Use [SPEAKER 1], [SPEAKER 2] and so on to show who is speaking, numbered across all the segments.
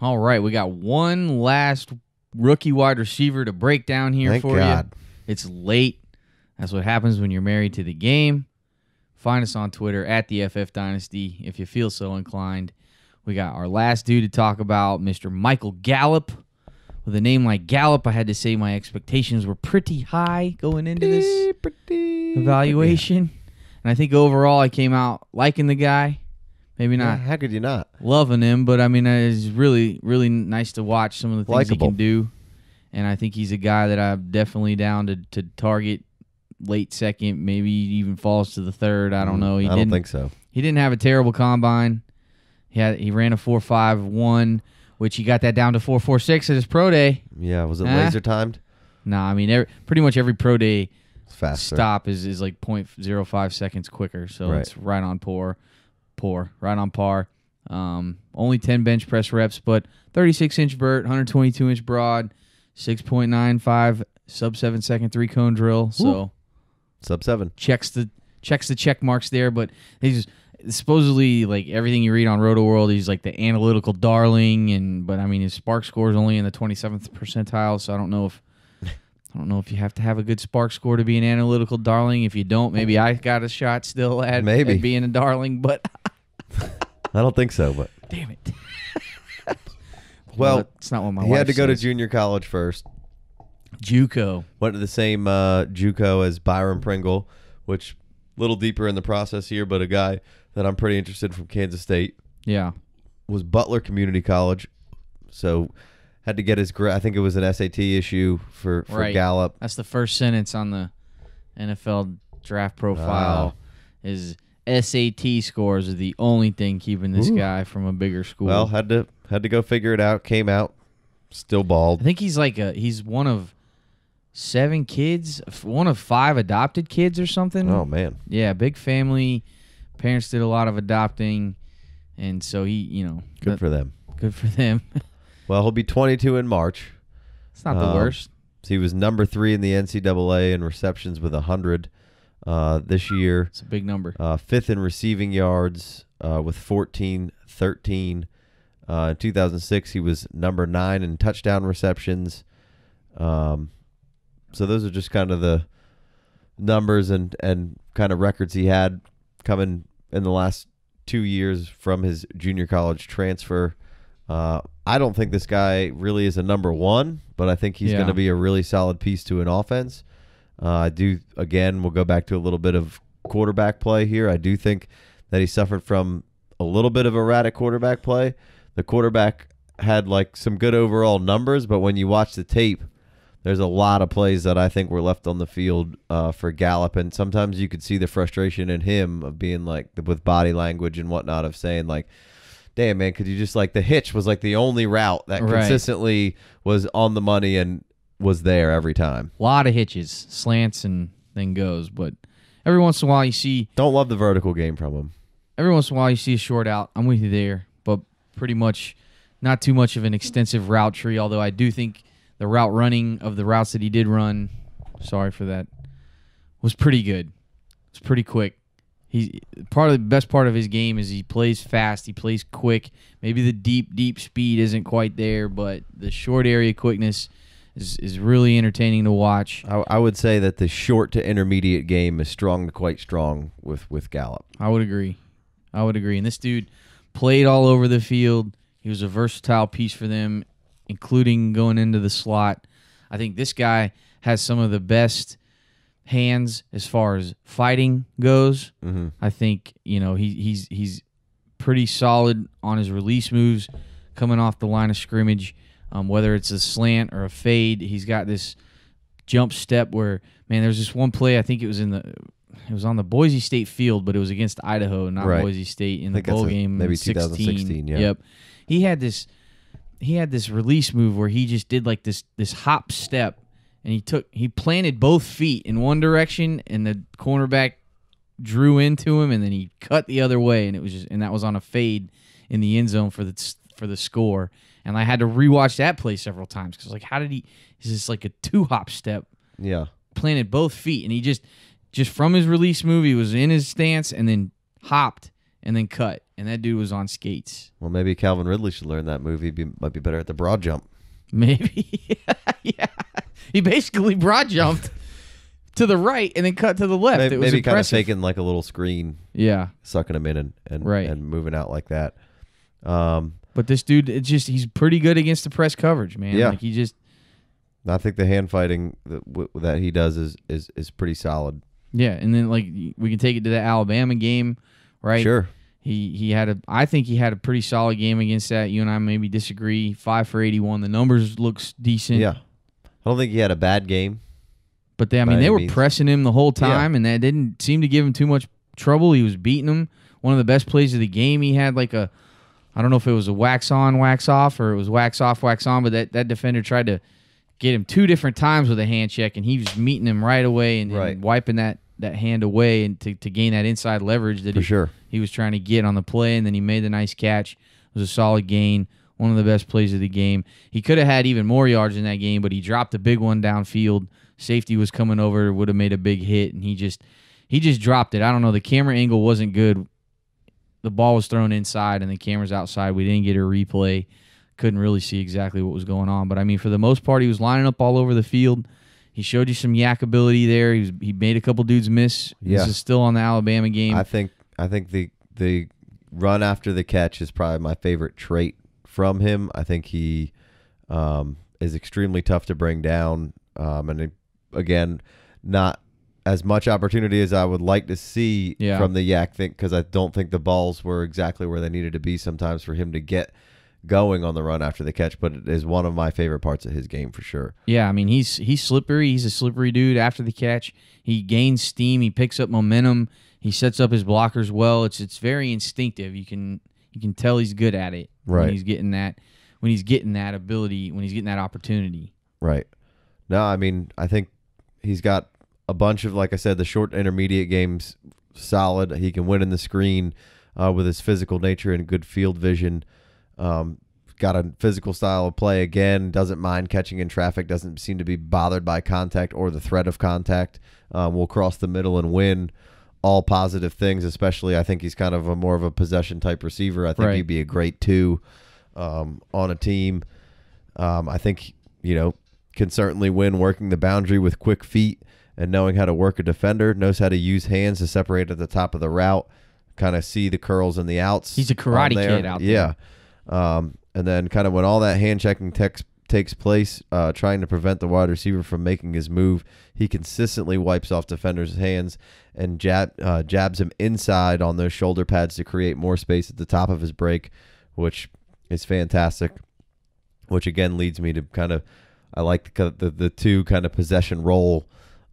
[SPEAKER 1] All right, we got one last rookie wide receiver to break down here
[SPEAKER 2] Thank
[SPEAKER 1] for
[SPEAKER 2] God.
[SPEAKER 1] you. It's late. That's what happens when you're married to the game. Find us on Twitter at the FF Dynasty if you feel so inclined. We got our last dude to talk about, Mr. Michael Gallup. With a name like Gallup, I had to say my expectations were pretty high going into this evaluation. And I think overall I came out liking the guy. Maybe
[SPEAKER 2] Yeah,
[SPEAKER 1] not
[SPEAKER 2] how could you not?
[SPEAKER 1] loving him, but I mean, it's really, really nice to watch some of the things
[SPEAKER 2] Likeable.
[SPEAKER 1] he can do. And I think he's a guy that I'm definitely down to, to target late second, maybe even falls to the third. I don't know. He
[SPEAKER 2] Mm, I don't
[SPEAKER 1] didn't.
[SPEAKER 2] think so.
[SPEAKER 1] He didn't have a terrible combine. He had he ran a four five one, which he got that down to four four six at his pro day.
[SPEAKER 2] Yeah, was it
[SPEAKER 1] Huh?
[SPEAKER 2] laser timed?
[SPEAKER 1] Nah, I mean, every, pretty much every pro day
[SPEAKER 2] faster.
[SPEAKER 1] stop is, is like 0.05 seconds quicker. So
[SPEAKER 2] Right.
[SPEAKER 1] it's right on par, poor, right on par. Um, only 10 bench press reps, but 36 inch vert, 122 inch broad, 6.95 sub seven second three cone drill. So
[SPEAKER 2] Sub seven.
[SPEAKER 1] checks the checks the check marks there. But he's supposedly like everything you read on Roto World, he's like the analytical darling. And but I mean his SPARQ score is only in the 27th percentile, so I don't know if. I don't know if you have to have a good SPARQ score to be an analytical darling. If you don't, maybe I got a shot still at,
[SPEAKER 2] Maybe.
[SPEAKER 1] at being a darling, but
[SPEAKER 2] I don't think so, but
[SPEAKER 1] damn it.
[SPEAKER 2] well,
[SPEAKER 1] it's not what my
[SPEAKER 2] he
[SPEAKER 1] wife
[SPEAKER 2] had to go to
[SPEAKER 1] says.
[SPEAKER 2] junior college first.
[SPEAKER 1] JUCO.
[SPEAKER 2] Went to the same uh, JUCO as Byron Pringle, which a little deeper in the process here, but a guy that I'm pretty interested from Kansas State
[SPEAKER 1] Yeah.
[SPEAKER 2] was Butler Community College. So had to get his gra- I think it was an SAT issue for for
[SPEAKER 1] Right.
[SPEAKER 2] Gallup.
[SPEAKER 1] That's the first sentence on the NFL draft profile is SAT scores are the only thing keeping this
[SPEAKER 2] Ooh.
[SPEAKER 1] guy from a bigger school.
[SPEAKER 2] Well, had to had to go figure it out. Came out still bald.
[SPEAKER 1] I think he's like a he's one of seven kids, one of five adopted kids or something.
[SPEAKER 2] Oh man.
[SPEAKER 1] Yeah, big family. Parents did a lot of adopting, and so he, you know,
[SPEAKER 2] Good
[SPEAKER 1] that-
[SPEAKER 2] for them.
[SPEAKER 1] good for them.
[SPEAKER 2] Well, he'll be 22 in March.
[SPEAKER 1] it's not the
[SPEAKER 2] Um,
[SPEAKER 1] worst.
[SPEAKER 2] So he was number three in the NCAA in receptions with 100 uh, this year.
[SPEAKER 1] It's a big number.
[SPEAKER 2] Uh, fifth in receiving yards uh, with 14, 13. Uh, in 2006, he was number nine in touchdown receptions. Um, so those are just kind of the numbers and, and kind of records he had coming in the last two years from his junior college transfer. Uh, I don't think this guy really is a number one, but I think he's
[SPEAKER 1] Yeah.
[SPEAKER 2] going to be a really solid piece to an offense. Uh, I do again. We'll go back to a little bit of quarterback play here. I do think that he suffered from a little bit of erratic quarterback play. The quarterback had like some good overall numbers, but when you watch the tape, there's a lot of plays that I think were left on the field uh, for Gallup, and sometimes you could see the frustration in him of being like with body language and whatnot of saying like, "Damn man, could you just like the hitch was like the only route that
[SPEAKER 1] Right.
[SPEAKER 2] consistently was on the money and was there every time."
[SPEAKER 1] A lot of hitches, slants, and then goes. But every once in a while, you see
[SPEAKER 2] Don't love the vertical game from him.
[SPEAKER 1] every once in a while you see a short out. I'm with you there, but pretty much not too much of an extensive route tree. Although I do think the route running of the routes that he did run, sorry for that, was pretty good. It's pretty quick. He part of the best part of his game is he plays fast. He plays quick. Maybe the deep deep speed isn't quite there, but the short area quickness is is really entertaining to watch.
[SPEAKER 2] I, I would say that the short to intermediate game is strong to quite strong with with Gallup.
[SPEAKER 1] I would agree. I would agree. And this dude played all over the field. He was a versatile piece for them, including going into the slot. I think this guy has some of the best hands as far as fighting goes.
[SPEAKER 2] Mm-hmm.
[SPEAKER 1] I think you know he, he's he's pretty solid on his release moves coming off the line of scrimmage. Um, whether it's a slant or a fade, he's got this jump step where man, there's this one play I think it was in the it was on the Boise State field, but it was against Idaho, not
[SPEAKER 2] Right.
[SPEAKER 1] Boise State in the bowl
[SPEAKER 2] a-
[SPEAKER 1] game.
[SPEAKER 2] maybe
[SPEAKER 1] 16.
[SPEAKER 2] 2016, yeah.
[SPEAKER 1] Yep. He had this he had this release move where he just did like this this hop step and he took he planted both feet in one direction and the cornerback drew into him and then he cut the other way and it was just and that was on a fade in the end zone for the for the score and I had to rewatch that play several times because like how did he is this like a two hop step
[SPEAKER 2] Yeah.
[SPEAKER 1] planted both feet and he just just from his release movie was in his stance and then hopped and then cut. And that dude was on skates.
[SPEAKER 2] Well, maybe Calvin Ridley should learn that movie. Be, might be better at the broad jump.
[SPEAKER 1] Maybe. yeah. He basically broad jumped to the right and then cut to the left.
[SPEAKER 2] Maybe,
[SPEAKER 1] it was
[SPEAKER 2] maybe kind of faking like a little screen,
[SPEAKER 1] Yeah.
[SPEAKER 2] sucking him in and and,
[SPEAKER 1] Right.
[SPEAKER 2] and moving out like that. Um,
[SPEAKER 1] But this dude, it's just he's pretty good against the press coverage, man.
[SPEAKER 2] Yeah.
[SPEAKER 1] Like he just
[SPEAKER 2] I think the hand fighting that, w- that he does is, is is pretty solid.
[SPEAKER 1] yeah. And then like we can take it to the Alabama game, right?
[SPEAKER 2] Sure.
[SPEAKER 1] He he had a I think he had a pretty solid game against that. You and I maybe disagree. Five for eighty one. The numbers looks decent.
[SPEAKER 2] Yeah. I don't think he had a bad game.
[SPEAKER 1] But they I mean they were
[SPEAKER 2] means.
[SPEAKER 1] pressing him the whole
[SPEAKER 2] Yeah.
[SPEAKER 1] time and that didn't seem to give him too much trouble. He was beating them. One of the best plays of the game. He had like a I don't know if it was a wax on, wax off, or it was wax off, wax on, but that, that defender tried to get him two different times with a hand check and he was meeting him right away and, and wiping that, that hand away and to, to gain that inside leverage that
[SPEAKER 2] For
[SPEAKER 1] he,
[SPEAKER 2] sure.
[SPEAKER 1] he was trying to get on the play, and then he made the nice catch. It was a solid gain, one of the best plays of the game. He could have had even more yards in that game, but he dropped a big one downfield. Safety was coming over, would have made a big hit, and he just he just dropped it. I don't know. The camera angle wasn't good. The ball was thrown inside, and the camera's outside. We didn't get a replay. Couldn't really see exactly what was going on, but I mean, for the most part, he was lining up all over the field. He showed you some YAC ability there. He was, he made a couple dudes miss.
[SPEAKER 2] Yeah.
[SPEAKER 1] This is still on the Alabama game.
[SPEAKER 2] I think I think the the run after the catch is probably my favorite trait from him. I think he um, is extremely tough to bring down, um, and again, not as much opportunity as I would like to see
[SPEAKER 1] Yeah.
[SPEAKER 2] from the YAC thing because I don't think the balls were exactly where they needed to be sometimes for him to get going on the run after the catch. But it is one of my favorite parts of his game for sure.
[SPEAKER 1] Yeah, I mean he's he's slippery. He's a slippery dude after the catch. He gains steam. He picks up momentum. He sets up his blockers well. It's it's very instinctive. You can you can tell he's good at it when
[SPEAKER 2] Right.
[SPEAKER 1] he's getting that when he's getting that ability when he's getting that opportunity.
[SPEAKER 2] Right. No, I mean, I think he's got a bunch of, like I said, the short intermediate games solid. He can win in the screen uh, with his physical nature and good field vision. Um, got a physical style of play again. Doesn't mind catching in traffic. Doesn't seem to be bothered by contact or the threat of contact. Um, will cross the middle and win. All positive things, especially. I think he's kind of a more of a possession type receiver. I think
[SPEAKER 1] Right.
[SPEAKER 2] he'd be a great two um, on a team. Um, I think you know can certainly win working the boundary with quick feet and knowing how to work a defender. Knows how to use hands to separate at the top of the route, kind of see the curls and the outs.
[SPEAKER 1] He's a karate kid out there.
[SPEAKER 2] Yeah, um, and then kind of when all that hand checking tex- takes place, uh, trying to prevent the wide receiver from making his move, he consistently wipes off defenders' hands and jab uh, jabs him inside on those shoulder pads to create more space at the top of his break, which is fantastic. Which again leads me to kind of I like the the, the two kind of possession role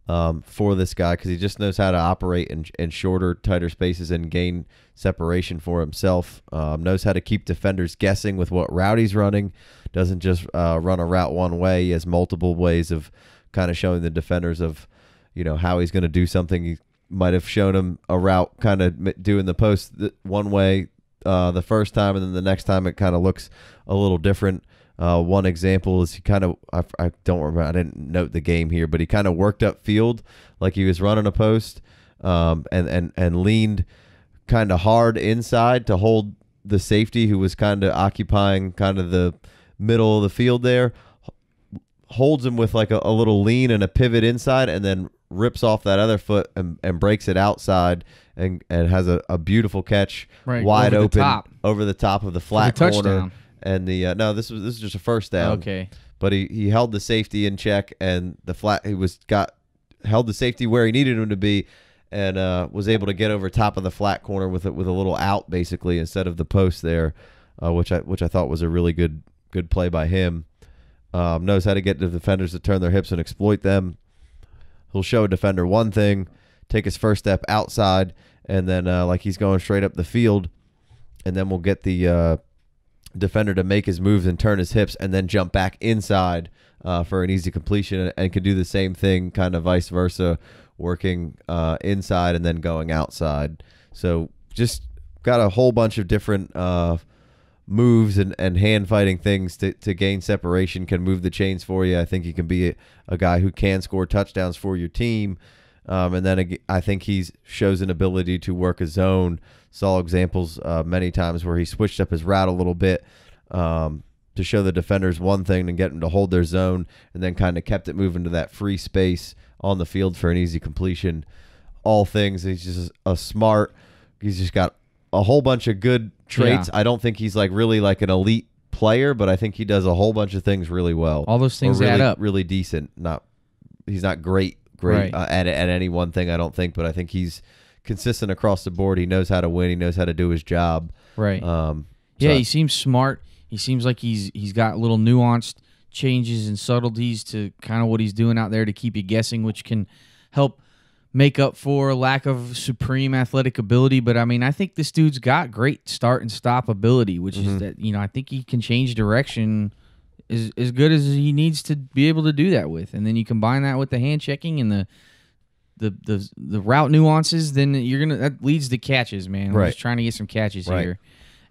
[SPEAKER 2] um, for this guy because he just knows how to operate in, in shorter, tighter spaces and gain separation for himself. Um, knows how to keep defenders guessing with what route he's running. Doesn't just uh, run a route one way. He has multiple ways of kind of showing the defenders of you know how he's going to do something. He might have shown him a route kind of doing the post one way uh, the first time, and then the next time it kind of looks a little different. Uh, one example is he kind of I, I don't remember I didn't note the game here, but he kind of worked up field like he was running a post, um, and and and leaned kind of hard inside to hold the safety who was kind of occupying kind of the middle of the field there. Holds him with like a, a little lean and a pivot inside, and then rips off that other foot and, and breaks it outside and, and has a, a beautiful catch
[SPEAKER 1] Right,
[SPEAKER 2] wide
[SPEAKER 1] over the
[SPEAKER 2] open
[SPEAKER 1] top.
[SPEAKER 2] over the top of the flat corner
[SPEAKER 1] touchdown.
[SPEAKER 2] and the uh, no this was this is just a first down
[SPEAKER 1] Okay.
[SPEAKER 2] but he, he held the safety in check and the flat he was got held the safety where he needed him to be and uh, was able to get over top of the flat corner with it with a little out basically instead of the post there uh, which I which I thought was a really good good play by him um, knows how to get the defenders to turn their hips and exploit them he'll show a defender one thing take his first step outside and then uh, like he's going straight up the field and then we'll get the uh, defender to make his moves and turn his hips and then jump back inside uh, for an easy completion and can do the same thing kind of vice versa working uh, inside and then going outside. So just got a whole bunch of different uh, moves and, and hand fighting things to, to gain separation can move the chains for you i think he can be a, a guy who can score touchdowns for your team um, and then I think he shows an ability to work a zone Saw examples uh, many times where he switched up his route a little bit um, to show the defenders one thing and get them to hold their zone, and then kind of kept it moving to that free space on the field for an easy completion. All things. He's just a smart. He's just got a whole bunch of good traits.
[SPEAKER 1] Yeah.
[SPEAKER 2] I don't think he's like really like an elite player, but I think he does a whole bunch of things really well.
[SPEAKER 1] All those things
[SPEAKER 2] really,
[SPEAKER 1] add up.
[SPEAKER 2] Really decent. Not he's not great, great
[SPEAKER 1] Right.
[SPEAKER 2] uh, at at any one thing. I don't think, but I think he's consistent across the board. He knows how to win. He knows how to do his job.
[SPEAKER 1] Right.
[SPEAKER 2] Um,
[SPEAKER 1] Yeah,
[SPEAKER 2] so-
[SPEAKER 1] he seems smart. He seems like he's he's got little nuanced changes and subtleties to kind of what he's doing out there to keep you guessing, which can help make up for lack of supreme athletic ability. But I mean, I think this dude's got great start and stop ability, which
[SPEAKER 2] Mm-hmm.
[SPEAKER 1] is that you know I think he can change direction as as good as he needs to be able to do that with, and then you combine that with the hand checking and the. The, the the route nuances, then you're gonna that leads to catches, man. I'm
[SPEAKER 2] Right.
[SPEAKER 1] just trying to get some catches
[SPEAKER 2] Right.
[SPEAKER 1] here.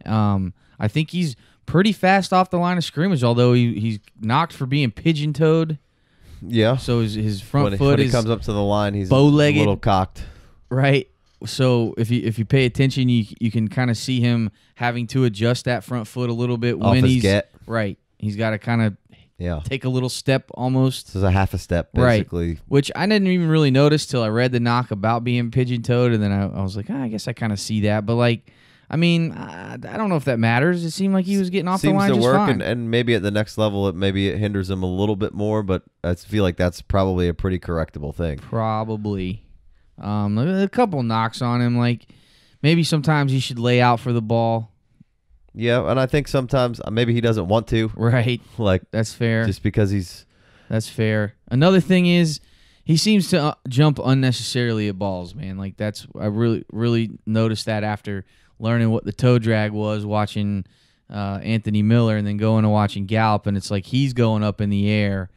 [SPEAKER 1] Um, I think he's pretty fast off the line of scrimmage, although he, he's knocked for being pigeon toed.
[SPEAKER 2] Yeah.
[SPEAKER 1] So his, his front
[SPEAKER 2] when, he-
[SPEAKER 1] foot
[SPEAKER 2] when he
[SPEAKER 1] is
[SPEAKER 2] comes up to the line, he's
[SPEAKER 1] bow-legged.
[SPEAKER 2] a little cocked.
[SPEAKER 1] right. So if you if you pay attention, you you can kind of see him having to adjust that front foot a little bit
[SPEAKER 2] Off
[SPEAKER 1] when
[SPEAKER 2] his
[SPEAKER 1] he's
[SPEAKER 2] get.
[SPEAKER 1] right. He's got to kind of
[SPEAKER 2] Yeah.
[SPEAKER 1] take a little step almost.
[SPEAKER 2] This is a half a step,
[SPEAKER 1] Right.
[SPEAKER 2] basically.
[SPEAKER 1] Which I didn't even really notice till I read the knock about being pigeon toed, and then I, I was like, ah, I guess I kind of see that. But like, I mean, I, I don't know if that matters. It seemed like he was getting off
[SPEAKER 2] Seems
[SPEAKER 1] the line
[SPEAKER 2] to
[SPEAKER 1] just
[SPEAKER 2] work,
[SPEAKER 1] fine.
[SPEAKER 2] and, and maybe at the next level, it maybe it hinders him a little bit more. But I feel like that's probably a pretty correctable thing.
[SPEAKER 1] Probably. Um, a couple knocks on him. Like maybe sometimes he should lay out for the ball.
[SPEAKER 2] Yeah, and I think sometimes uh, maybe he doesn't want to,
[SPEAKER 1] Right.
[SPEAKER 2] like
[SPEAKER 1] That's fair.
[SPEAKER 2] just because he's
[SPEAKER 1] That's fair. Another thing is he seems to uh, jump unnecessarily at balls, man. Like that's I really really noticed that after learning what the toe drag was, watching uh, Anthony Miller, and then going to watching Gallup, and it's like he's going up in the air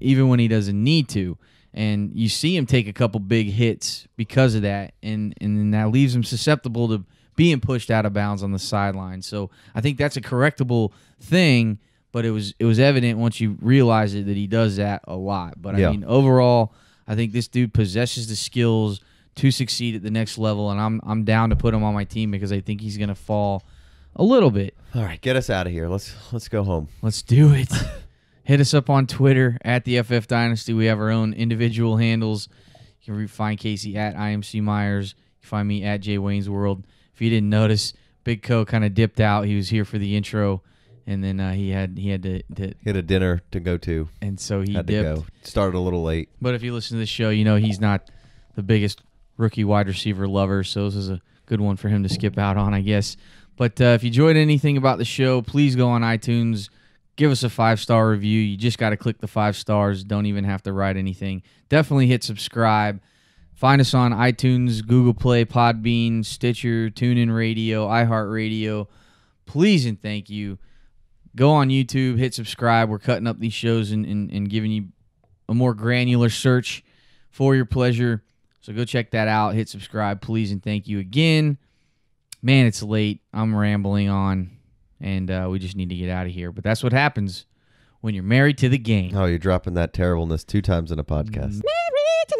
[SPEAKER 1] even when he doesn't need to. And you see him take a couple big hits because of that, and and that leaves him susceptible to being pushed out of bounds on the sideline. So I think that's a correctable thing, but it was it was evident once you realize it that he does that a lot. But I
[SPEAKER 2] Yeah.
[SPEAKER 1] mean, overall, I think this dude possesses the skills to succeed at the next level, and I'm I'm down to put him on my team because I think he's gonna fall a little bit.
[SPEAKER 2] all right. Get us out of here. Let's let's go home.
[SPEAKER 1] Let's do it. Hit us up on Twitter at the FF Dynasty. We have our own individual handles. You can find Casey at IMC Myers. You can find me at Jay Wayne's World. If you didn't notice, Big Co kind of dipped out. He was here for the intro, and then uh, he had he had to, to
[SPEAKER 2] He had a dinner to go to.
[SPEAKER 1] and so he
[SPEAKER 2] Had
[SPEAKER 1] dipped.
[SPEAKER 2] to go. Started a little late.
[SPEAKER 1] But if you listen to the show, you know he's not the biggest rookie wide receiver lover, so this is a good one for him to skip out on, I guess. But uh, if you enjoyed anything about the show, please go on iTunes, give us a five star review. You just got to click the five stars. Don't even have to write anything. Definitely hit subscribe. Find us on iTunes, Google Play, Podbean, Stitcher, TuneIn Radio, iHeartRadio. Please and thank you. Go on YouTube, hit subscribe. We're cutting up these shows and, and, and giving you a more granular search for your pleasure. So go check that out. Hit subscribe, please, and thank you again. Man, it's late. I'm rambling on, and uh, we just need to get out of here. But that's what happens when you're married to the game.
[SPEAKER 2] Oh, you're dropping that terribleness two times in a podcast.
[SPEAKER 1] Married to